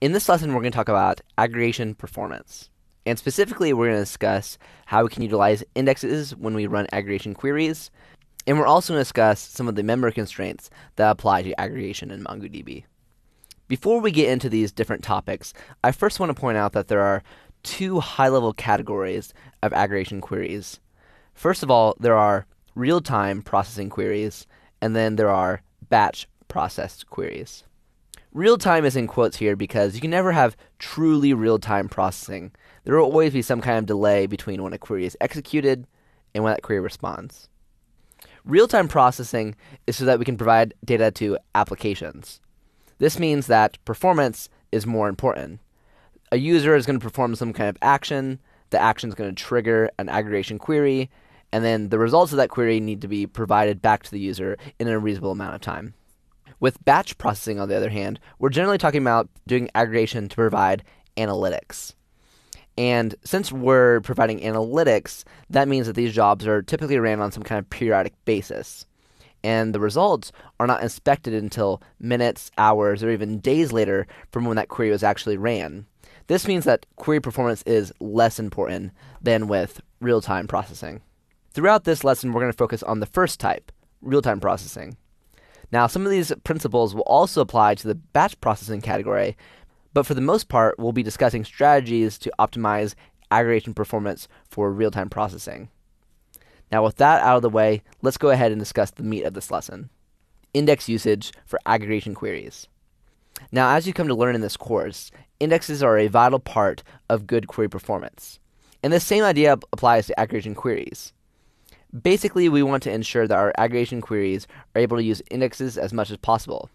In this lesson, we're going to talk about aggregation performance. And specifically, we're going to discuss how we can utilize indexes when we run aggregation queries. And we're also going to discuss some of the memory constraints that apply to aggregation in MongoDB. Before we get into these different topics, I first want to point out that there are two high level categories of aggregation queries. First of all, there are real time processing queries, and then there are batch processed queries. Real time is in quotes here because you can never have truly real time processing. There will always be some kind of delay between when a query is executed and when that query responds. Real time processing is so that we can provide data to applications. This means that performance is more important. A user is going to perform some kind of action, the action is going to trigger an aggregation query, and then the results of that query need to be provided back to the user in a reasonable amount of time. With batch processing, on the other hand, we're generally talking about doing aggregation to provide analytics. And since we're providing analytics, that means that these jobs are typically ran on some kind of periodic basis. And the results are not inspected until minutes, hours, or even days later from when that query was actually ran. This means that query performance is less important than with real time processing. Throughout this lesson, we're going to focus on the first type, real time processing. Now, some of these principles will also apply to the batch processing category, but for the most part, we'll be discussing strategies to optimize aggregation performance for real time processing. Now, with that out of the way, let's go ahead and discuss the meat of this lesson index usage for aggregation queries. Now, as you come to learn in this course, indexes are a vital part of good query performance. And this same idea applies to aggregation queries. Basically, we want to ensure that our aggregation queries are able to use indexes as much as possible.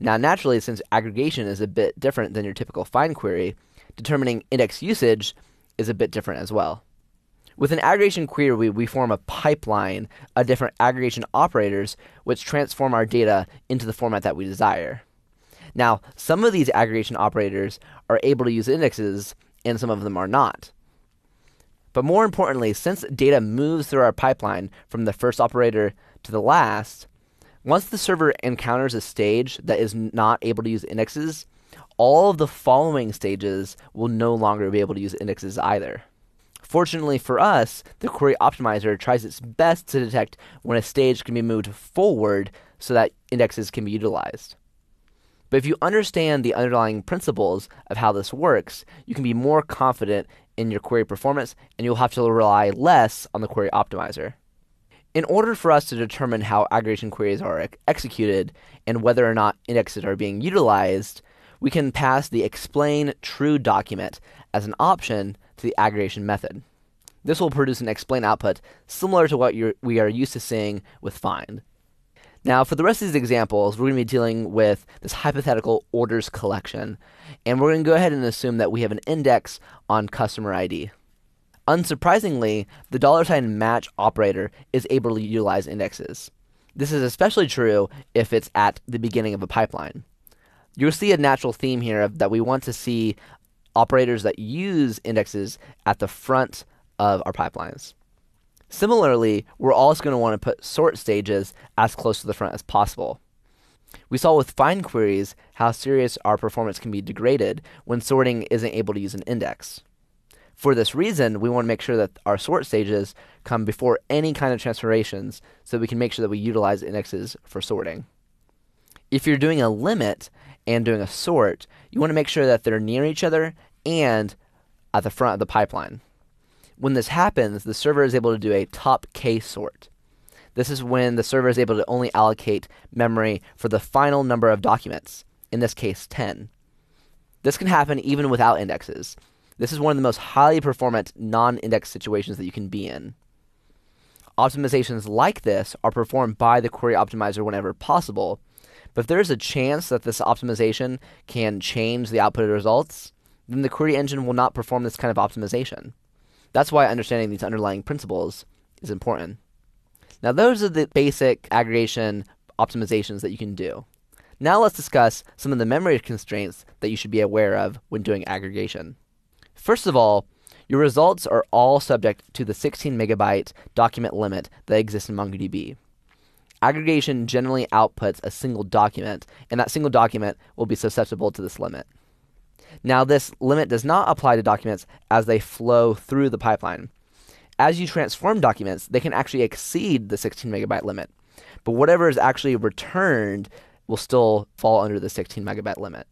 Now, naturally, since aggregation is a bit different than your typical find query, determining index usage is a bit different as well. With an aggregation query, we, we form a pipeline of different aggregation operators which transform our data into the format that we desire. Now, some of these aggregation operators are able to use indexes, and some of them are not. But more importantly, since data moves through our pipeline from the first operator to the last, once the server encounters a stage that is not able to use indexes, all of the following stages will no longer be able to use indexes either. Fortunately for us, the query optimizer tries its best to detect when a stage can be moved forward so that indexes can be utilized. But if you understand the underlying principles of how this works, you can be more confident in your query performance and you'll have to rely less on the query optimizer. In order for us to determine how aggregation queries are ex- executed and whether or not indexes are being utilized, we can pass the explain true document as an option to the aggregation method. This will produce an explain output similar to what we are used to seeing with find. Now, for the rest of these examples, we're going to be dealing with this hypothetical orders collection, and we're going to go ahead and assume that we have an index on customer ID. Unsurprisingly, the dollar sign match operator is able to utilize indexes. This is especially true if it's at the beginning of a pipeline. You'll see a natural theme here that we want to see operators that use indexes at the front of our pipelines. Similarly, we're also going to want to put sort stages as close to the front as possible. We saw with find queries how serious our performance can be degraded when sorting isn't able to use an index. For this reason, we want to make sure that our sort stages come before any kind of transformations so we can make sure that we utilize indexes for sorting. If you're doing a limit and doing a sort, you want to make sure that they're near each other and at the front of the pipeline. When this happens, the server is able to do a top K sort. This is when the server is able to only allocate memory for the final number of documents, in this case 10. This can happen even without indexes. This is one of the most highly performant non index situations that you can be in. Optimizations like this are performed by the query optimizer whenever possible, but if there is a chance that this optimization can change the output of results, then the query engine will not perform this kind of optimization. That's why understanding these underlying principles is important. Now, those are the basic aggregation optimizations that you can do. Now, let's discuss some of the memory constraints that you should be aware of when doing aggregation. First of all, your results are all subject to the 16 megabyte document limit that exists in MongoDB. Aggregation generally outputs a single document, and that single document will be susceptible to this limit. Now, this limit does not apply to documents as they flow through the pipeline. As you transform documents, they can actually exceed the 16 megabyte limit, but whatever is actually returned will still fall under the 16 megabyte limit.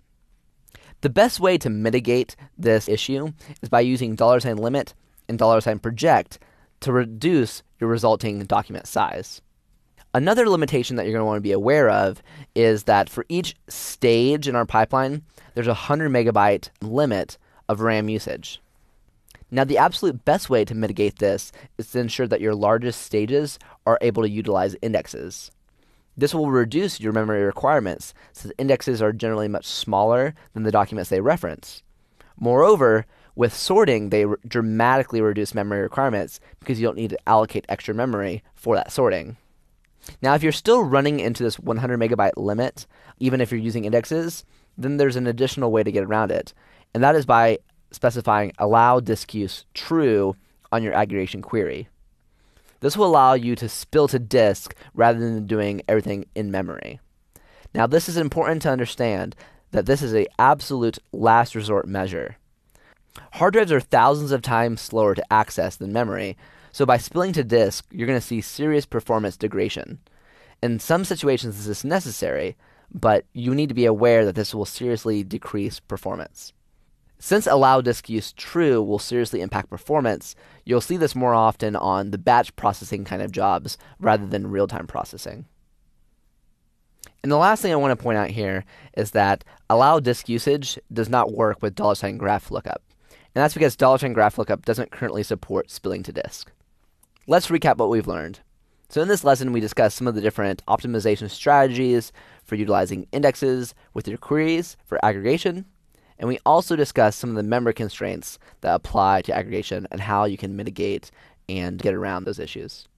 The best way to mitigate this issue is by using limit and project to reduce your resulting document size. Another limitation that you're going to want to be aware of is that for each stage in our pipeline, there's a 100 megabyte limit of RAM usage. Now, the absolute best way to mitigate this is to ensure that your largest stages are able to utilize indexes. This will reduce your memory requirements since indexes are generally much smaller than the documents they reference. Moreover, with sorting, they re- dramatically reduce memory requirements because you don't need to allocate extra memory for that sorting. Now, if you're still running into this 100 megabyte limit, even if you're using indexes, then there's an additional way to get around it, and that is by specifying allow disk use true on your aggregation query. This will allow you to spill to disk rather than doing everything in memory. Now, this is important to understand that this is a absolute last resort measure. Hard drives are thousands of times slower to access than memory, so by spilling to disk, you're going to see serious performance degradation. In some situations, this is necessary, but you need to be aware that this will seriously decrease performance. Since allow disk use true will seriously impact performance, you'll see this more often on the batch processing kind of jobs rather than real time processing. And the last thing I want to point out here is that allow disk usage does not work with dollar sign graph lookup. And that's because dollar sign graph lookup doesn't currently support spilling to disk. Let's recap what we've learned. So, in this lesson, we discussed some of the different optimization strategies for utilizing indexes with your queries for aggregation. And we also discussed some of the memory constraints that apply to aggregation and how you can mitigate and get around those issues.